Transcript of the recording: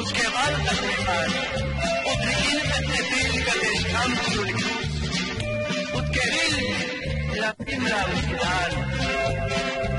उसके बाद अपने बाद उद्रील अपने दिल का निष्ठान शुल्क उनके दिल लपी मिला मुस्कुरान